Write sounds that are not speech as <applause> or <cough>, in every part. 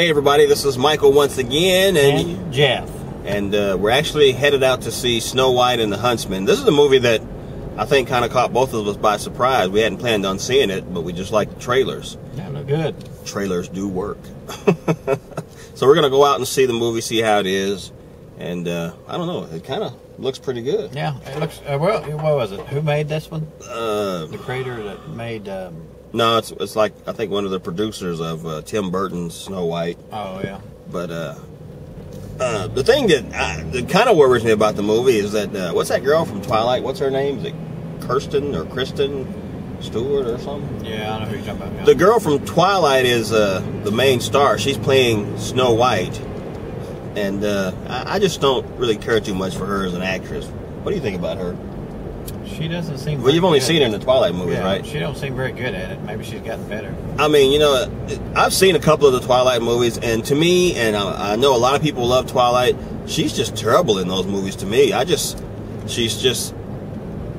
Hey everybody, this is Michael once again, and And Jeff. and uh, we're actually headed out to see Snow White and the Huntsman. This is a movie that I think kind of caught both of us by surprise. We hadn't planned on seeing it, but we just liked the trailers. Yeah, look good. Trailers do work. <laughs> so we're gonna go out and see the movie, see how it is, and uh, I don't know, it kind of looks pretty good. Yeah, it looks. Uh, well, what was it? Who made this one? Uh, The creator that made. Um, no, it's it's like I think one of the producers of uh, Tim Burton's Snow White. oh yeah. But uh, uh, the thing that, uh, that kind of worries me about the movie is that uh, what's that girl from Twilight? What's her name? Is it Kirsten or Kristen Stewart or something? Yeah, I don't know who you're talking about. yeah. The girl from Twilight is uh, the main star. She's playing Snow White, and uh, I, I just don't really care too much for her as an actress. What do you think about her? She doesn't seem. Well, you've only seen her in the Twilight movies, Yeah, right? She don't seem very good at it. Maybe she's gotten better. I mean, you know, I've seen a couple of the Twilight movies, and to me, and I, I know a lot of people love Twilight. She's just terrible in those movies. To me, I just, she's just,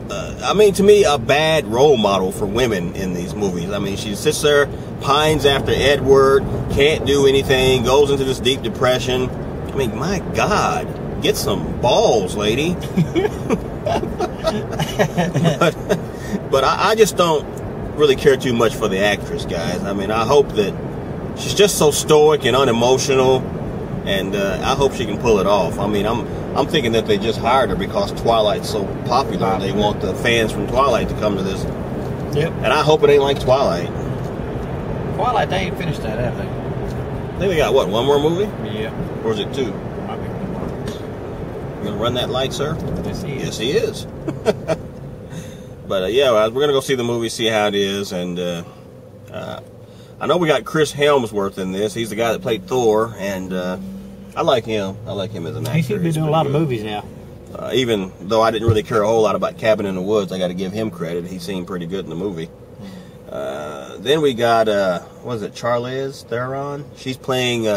uh, I mean, to me, a bad role model for women in these movies. I mean, she sits there, pines after Edward, can't do anything, goes into this deep depression. I mean, my God, get some balls, lady. <laughs> but but I, I just don't really care too much for the actress, guys. I mean, I hope that she's just so stoic and unemotional, and uh, I hope she can pull it off. I mean, I'm I'm thinking that they just hired her because Twilight's so popular. They want the fans from Twilight to come to this, Yep. and I hope it ain't like Twilight. Twilight, they ain't finished that, have they? I think they got what one more movie, Yeah. or is it two? You gonna run that light, sir? Yes, he is. Yes, he is. <laughs> but uh, yeah, we're gonna go see the movie, see how it is, and uh, uh, I know we got Chris Hemsworth in this. He's the guy that played Thor, and uh, I like him. I like him as an actor. He seems to be doing a lot of movies now. Uh, even though I didn't really care a whole lot about Cabin in the Woods, I got to give him credit. He seemed pretty good in the movie. Uh, then we got uh, what is it, Charlize Theron? She's playing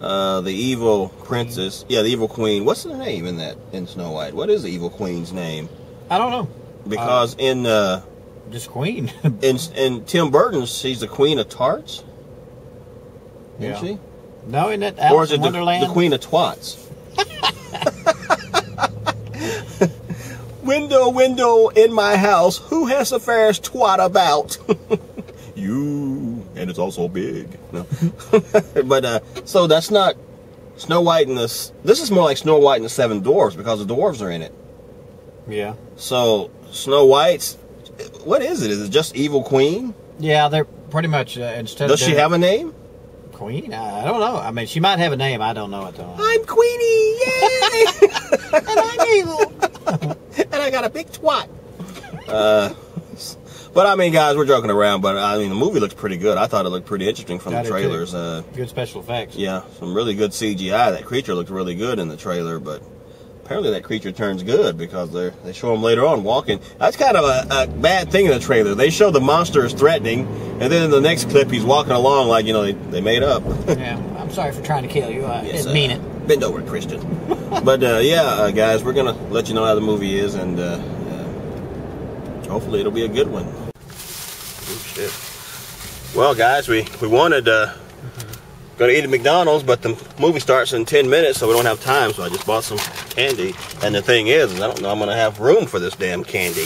uh, uh, the evil princess. Yeah, the evil queen. What's her name in that in Snow White? What is the evil queen's name? I don't know. Because in uh, Just Queen. <laughs> in in Tim Burton's, she's the queen of tarts, isn't Yeah. she? no, isn't it or Alice is it in the, Wonderland? the queen of twats? window, window in my house. Who has the fairest twat about? <laughs> you, and it's also big. No, <laughs> but uh, so that's not Snow White and the. This is more like Snow White and the Seven Dwarfs because the dwarves are in it. Yeah. So Snow White's. What is it? Is it just evil queen? Yeah, they're pretty much uh, instead. Does of she have a name? Queen? I I don't know. I mean, she might have a name. I don't know it though. I'm Queenie, yay! <laughs> and I'm evil. <laughs> and I got a big twat. Uh, but I mean, guys, we're joking around. But I mean, the movie looks pretty good. I thought it looked pretty interesting from I the trailers. Uh, Good special effects. yeah, some really good CGI. That creature looked really good in the trailer, but apparently that creature turns good because they they show him later on walking. That's kind of a, a bad thing in the trailer. They show the monster is threatening, and then in the next clip he's walking along like you know they, they made up. <laughs> Yeah. I'm sorry for trying to kill you. I Yes, didn't uh, mean it. Bend over, Christian. <laughs> but uh, yeah, uh, guys, we're gonna let you know how the movie is, and uh, uh, hopefully it'll be a good one. Shit! Well, guys, we we wanted uh, go to eat at McDonald's, but the movie starts in ten minutes, so we don't have time. So I just bought some candy, and the thing is, I don't know I'm gonna have room for this damn candy.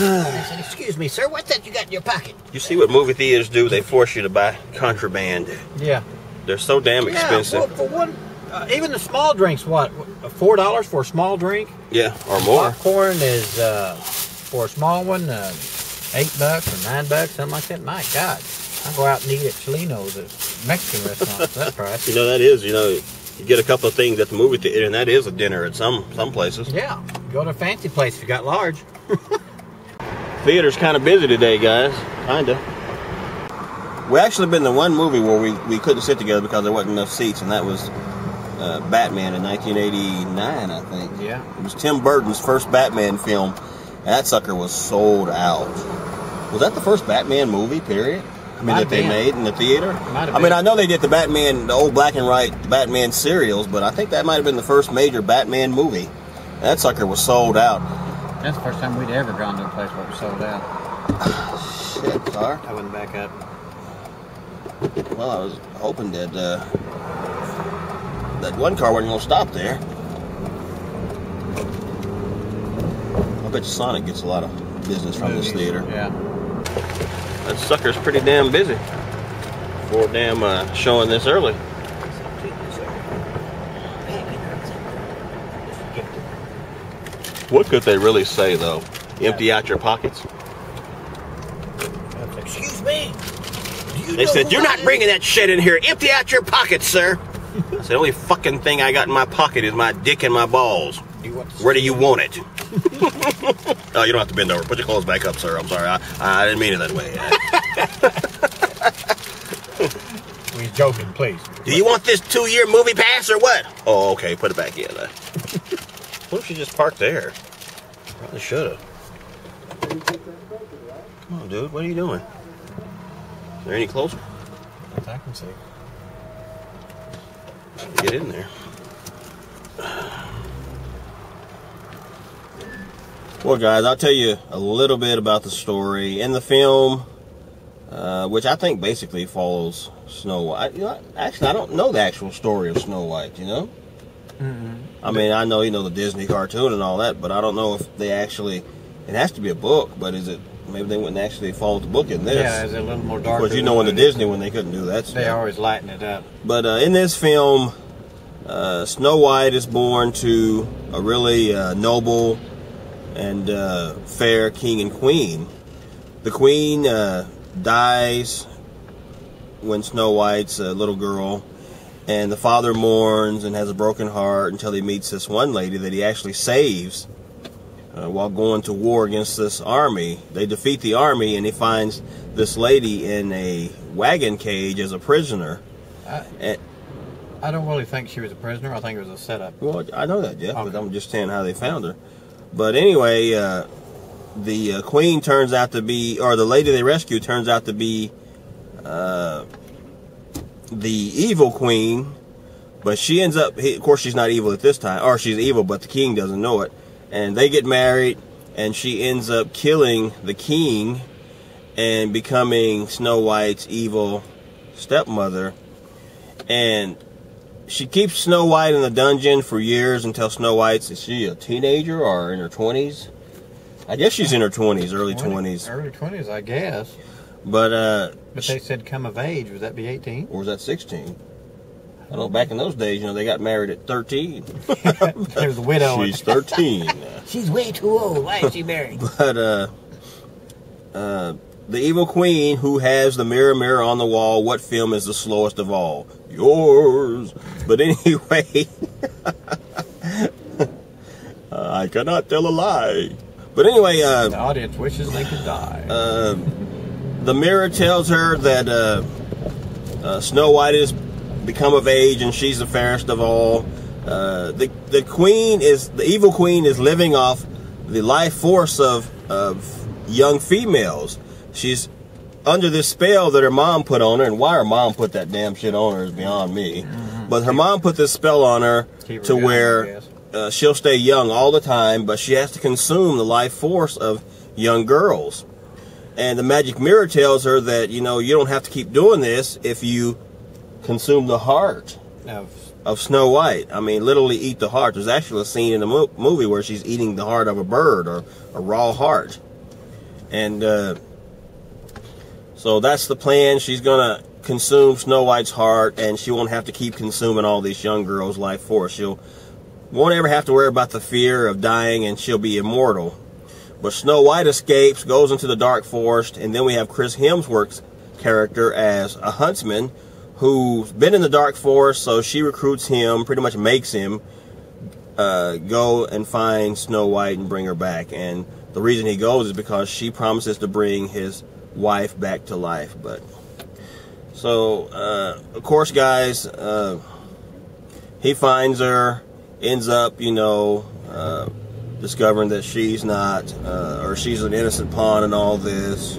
Said, excuse me, sir. What's that you got in your pocket? You see what movie theaters do? They force you to buy contraband. Yeah. They're so damn expensive. Yeah, for one, uh, even the small drinks, what, four dollars for a small drink? Yeah, or more. Popcorn is uh, for a small one, uh, eight bucks or nine bucks, something like that. My God, I go out and eat at Chilino's at Mexican restaurant for that <laughs> price. You know that is, you know, you get a couple of things at the movie theater, and that is a dinner at some some places. Yeah, go to a fancy place if you got large. <laughs> Theater's kind of busy today, guys. Kinda. We actually been to one movie where we, we couldn't sit together because there wasn't enough seats, and that was uh, Batman in 1989, I think. Yeah. It was Tim Burton's first Batman film, that sucker was sold out. Was that the first Batman movie, period? I mean, Might that they been. made in the theater? I mean. I know they did the Batman, the old black and white Batman serials, but I think that might have been the first major Batman movie. That sucker was sold out. That's the first time we'd ever gone to a place where it was sold out. Shit, car. I wouldn't back up. Well, I was hoping that uh, that one car wasn't gonna stop there. Bet you Sonic gets a lot of business from this theater. Yeah. That sucker's pretty damn busy for damn uh, showing this early. What could they really say though? Empty out your pockets. Excuse me. Do you They know said, You're not bringing that shit in here. Empty out your pockets, sir. <laughs> I said, The only fucking thing I got in my pocket is my dick and my balls. Do you want to Where do you want it? <laughs> oh, you don't have to bend over. Put your clothes back up, sir. I'm sorry. I, I didn't mean it that way. <laughs> <laughs> We're joking, please. do you want this two year movie pass or what? Oh, okay. Put it back in. Uh, what if she just parked there? Probably should have. Come on, dude. What are you doing? Is there any closer? I can see. Get in there. Well, guys, I'll tell you a little bit about the story in the film, uh, which I think basically follows Snow White. You know, actually, I don't know the actual story of Snow White. You know, I mean, I know you know the Disney cartoon and all that, but I don't know if they actually. It has to be a book, but is it? Maybe they wouldn't actually follow the book in this. Yeah, it's a little more dark. of course, you know in the Disney when they couldn't do that. They always lighten it up. But uh, in this film, uh, Snow White is born to a really uh, noble and uh, fair king and queen. The queen uh, dies when Snow White's a little girl, and the father mourns and has a broken heart until he meets this one lady that he actually saves. Uh, while going to war against this army, they defeat the army, and he finds this lady in a wagon cage as a prisoner. I, And, I don't really think she was a prisoner. I think it was a setup. Well, I know that, Jeff, but I'm just saying how they found her. But anyway, uh, the uh, queen turns out to be, or the lady they rescue turns out to be uh, the evil queen. But she ends up, he, of course, she's not evil at this time, or she's evil, but the king doesn't know it. And they get married, and she ends up killing the king and becoming Snow White's evil stepmother. And she keeps Snow White in the dungeon for years until Snow White's is she a teenager or in her twenties? I guess she's in her twenties, early 20 twenties. Early 20s, I guess. But uh But they said come of age. Would that be 18? or was that sixteen? I don't know. Back in those days, you know, they got married at thirteen. <laughs> There's the widow. She's thirteen. <laughs> She's way too old. Why is she married? but uh, uh, the evil queen who has the mirror, mirror on the wall. What film is the slowest of all? Yours. But anyway, <laughs> uh, I cannot tell a lie. But anyway, uh, the audience wishes they could die. uh, the mirror tells her that uh, uh, Snow White has become of age and she's the fairest of all. Uh, the the queen is the evil queen is living off the life force of of young females. She's under this spell that her mom put on her, and why her mom put that damn shit on her is beyond me. But her mom put this spell on her Keep to I where uh, she'll stay young all the time, but she has to consume the life force of young girls. And the magic mirror tells her that, you know, you don't have to keep doing this if you consume the heart Of of Snow White. I mean, literally eat the heart. There's actually a scene in the mo- movie where she's eating the heart of a bird or a raw heart. And uh, so that's the plan. She's going to consume Snow White's heart and she won't have to keep consuming all these young girls' life force. She'll won't ever have to worry about the fear of dying and she'll be immortal. But Snow White escapes, goes into the dark forest, and then we have Chris Hemsworth's character as a huntsman who's been in the dark forest, so she recruits him, pretty much makes him uh, go and find Snow White and bring her back. And the reason he goes is because she promises to bring his wife back to life. But so, uh, of course, guys, uh, he finds her, ends up, you know, uh, discovering that she's not, uh, or she's an innocent pawn in all this.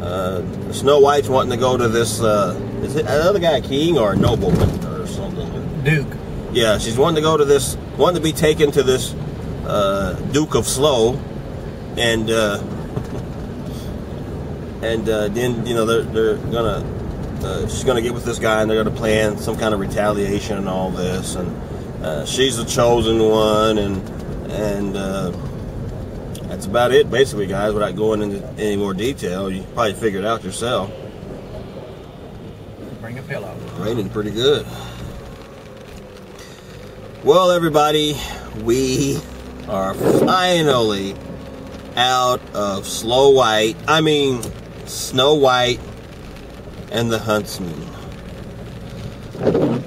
Uh, Snow White's wanting to go to this, uh, is it another guy a king or a nobleman or something? Duke. Yeah, she's wanting to go to this, wanting to be taken to this uh, Duke of Slow, and uh, and uh, then you know they're they're gonna uh, she's gonna get with this guy and they're gonna plan some kind of retaliation and all this. And uh, she's the chosen one and and uh, that's about it basically guys without going into any more detail. You probably figured it out yourself. Bring a pillow. raining pretty good. Well everybody we are finally out of Slow White. I mean Snow White and the Huntsman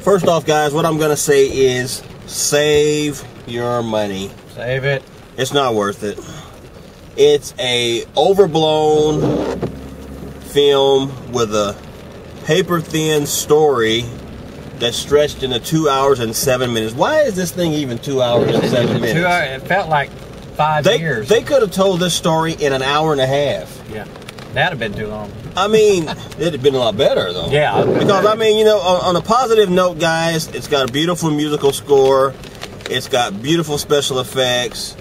first off guys what I'm gonna say is save your money Save it. it's not worth it. It's a overblown film with a paper thin story that's stretched into two hours and seven minutes. Why is this thing even two hours and seven Two minutes? hour, it felt like five They, years. they could have told this story in an hour and a half. yeah, that'd have been too long. I mean, it'd have been a lot better though. Yeah, Because I mean, you know, on, on a positive note, guys, it's got a beautiful musical score. It's got beautiful special effects.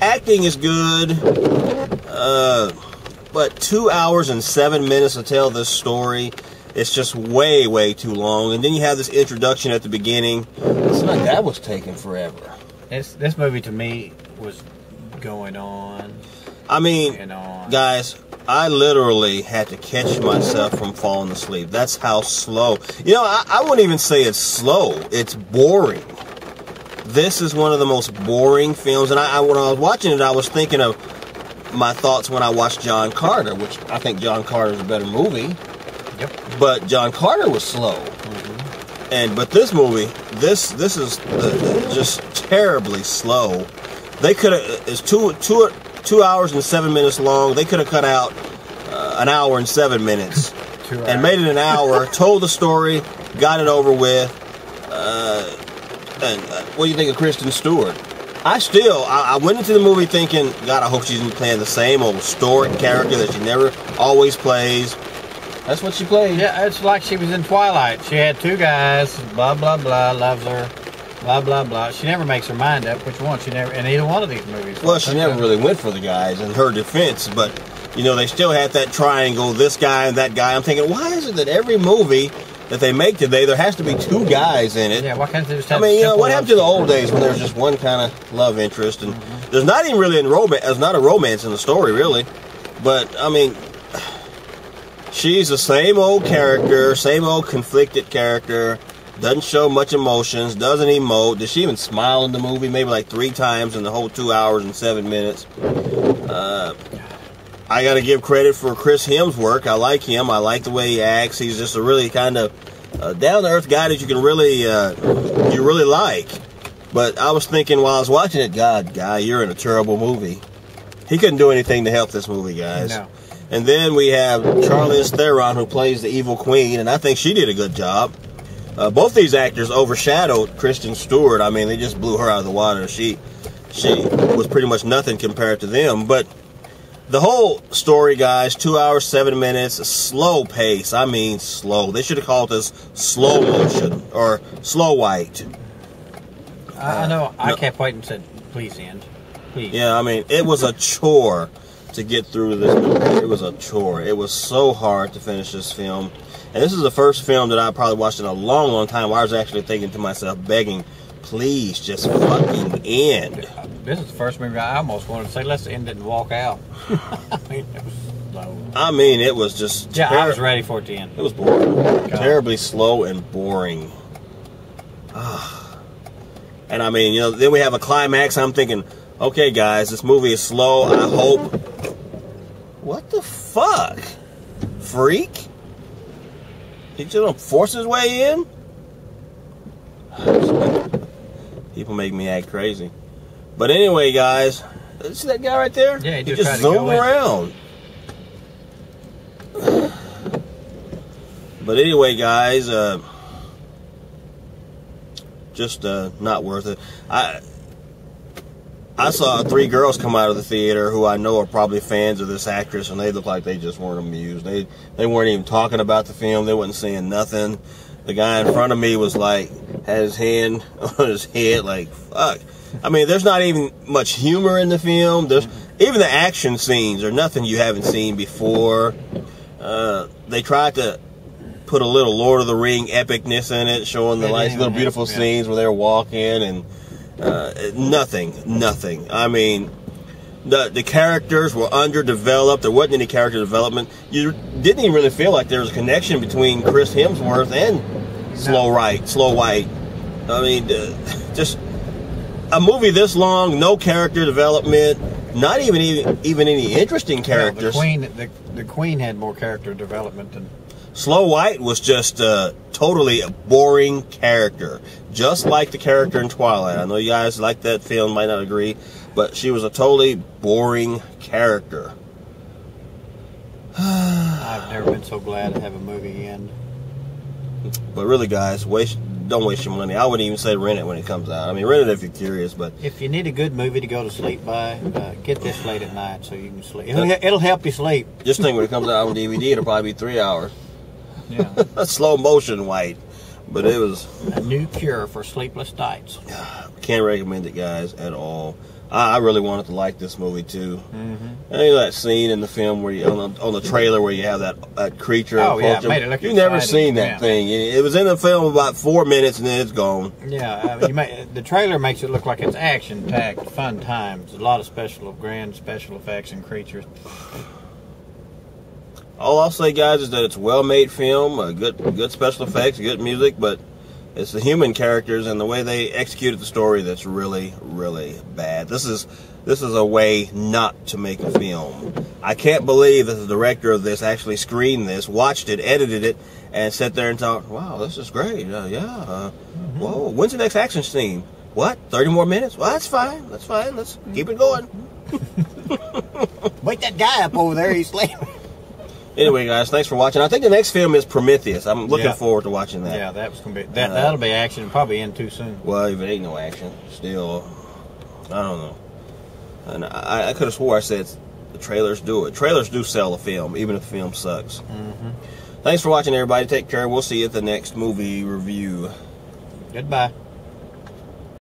Acting is good. Uh, but two hours and seven minutes to tell this story, it's just way, way too long. And then you have this introduction at the beginning. It's like that was taking forever. This this movie to me was going on I mean, on. Guys, I literally had to catch myself from falling asleep. That's how slow. You know, I, I wouldn't even say it's slow. It's boring. This is one of the most boring films. And I, I when I was watching it, I was thinking of my thoughts when I watched John Carter, which I think John Carter is a better movie. Yep. But John Carter was slow. And but this movie, this this is uh, just terribly slow. They could have it's two two two hours and seven minutes long. They could have cut out uh, an hour and seven minutes <laughs> and made it an hour. <laughs> told the story, got it over with. Uh, and uh, what do you think of Kristen Stewart? I still, I, I went into the movie thinking, God, I hope she's playing the same old stoic character that she never always plays. That's what she played. Yeah, it's like she was in Twilight. She had two guys, blah blah blah, loves her, blah blah blah. She never makes her mind up which one. She never in either one of these movies. Well, she never really went for the guys in her defense, but you know they still had that triangle, this guy and that guy. I'm thinking, why is it that every movie that they make today there has to be two guys in it? Yeah, why can't they just I mean, you know, what happened to the old days when there was just one kind of love interest, and mm-hmm. there's not even really in romance. There's not a romance in the story, really. But I mean, she's the same old character, same old conflicted character. Doesn't show much emotions. Doesn't emote. Did she even smile in the movie? Maybe like three times in the whole two hours and seven minutes. Uh, I got to give credit for Chris Hemsworth. I like him. I like the way he acts. He's just a really kind of uh, down to earth guy that you can really uh, you really like. But I was thinking while I was watching it, God, guy, you're in a terrible movie. He couldn't do anything to help this movie, guys. No. And then we have Charlize Theron, who plays the evil queen, and I think she did a good job. Uh, both these actors overshadowed Kristen Stewart. I mean, they just blew her out of the water. She, she was pretty much nothing compared to them. But the whole story, guys, two hours seven minutes, slow pace. I mean, slow. They should have called this slow motion or slow white. I, I know. I no. kept waiting and said, "Please end, please." Yeah, I mean, it was a chore to get through this movie. It was a chore. It was so hard to finish this film. And this is the first film that I probably watched in a long, long time where I was actually thinking to myself, begging, please just fucking end. This is the first movie I almost wanted to say, "Let's end it and walk out." <laughs> I mean, it was slow. I mean, it was just. Yeah, I was ready for it to end. It was boring. Terribly slow and boring. Ah. and I mean, you know, then we have a climax. I'm thinking, okay, guys, this movie is slow. I hope. What the fuck? Freak? He just don't force his way in? <sighs> People make me act crazy. But anyway, guys, see that guy right there? Yeah, he he just zoomed around. <sighs> But anyway, guys, uh, just uh, not worth it. I I saw three girls come out of the theater who I know are probably fans of this actress, and they looked like they just weren't amused. They they weren't even talking about the film. They wasn't saying nothing. The guy in front of me was like had his hand <laughs> on his head, like fuck. I mean, there's not even much humor in the film. There's even the action scenes are nothing you haven't seen before. Uh, they tried to put a little Lord of the Ring epicness in it, showing the nice little beautiful scenes where they're walking and uh, nothing, nothing. I mean, the the characters were underdeveloped. There wasn't any character development. You didn't even really feel like there was a connection between Chris Hemsworth and Slow Right, Slow White. I mean, uh, just a movie this long, no character development, not even even, even any interesting characters. the queen, the, the queen had more character development than Slow White was just uh, totally a boring character, just like the character in Twilight. I know you guys like that film, might not agree, but she was a totally boring character. <sighs> I've never been so glad to have a movie end. But really, guys, waste don't waste your money. I wouldn't even say rent it when it comes out. I mean, rent it if you're curious, but If you need a good movie to go to sleep by, uh, get this late at night so you can sleep. It'll, it'll help you sleep. just think when it comes out on DVD, it'll probably be three hours. Yeah. <laughs> Slow motion white, but it was a new cure for sleepless nights. <sighs> can't recommend it, guys, at all. I, I really wanted to like this movie too. Mm-hmm. And you know that scene in the film where you on the, on the trailer where you have that that creature. Oh, yeah, made it look You've never seen that Yeah. thing. It, it was in the film about four minutes and then it's gone. Yeah, uh, you may, the trailer makes it look like it's action-packed, fun times. A lot of special, grand special effects and creatures. All I'll say, guys, is that it's well-made film, uh, good good special effects, good music, but it's the human characters and the way they executed the story that's really, really bad. This is this is a way not to make a film. I can't believe that the director of this actually screened this, watched it, edited it, and sat there and thought, "Wow, this is great. Uh, yeah. Uh, Whoa, when's the next action scene? What? Thirty more minutes? Well, that's fine. That's fine. Let's keep it going." <laughs> Wake that guy up over there, he's sleeping. <laughs> Anyway, guys, thanks for watching. I think the next film is Prometheus. I'm looking Yeah. forward to watching that. Yeah, that was gonna be that. Uh, that'll be action. Probably end too soon. Well, if it ain't no action, still, I don't know. And I, I could have swore I said the trailers do it. Trailers do sell a film, even if the film sucks. Mm-hmm. Thanks for watching, everybody. Take care. We'll see you at the next movie review. Goodbye.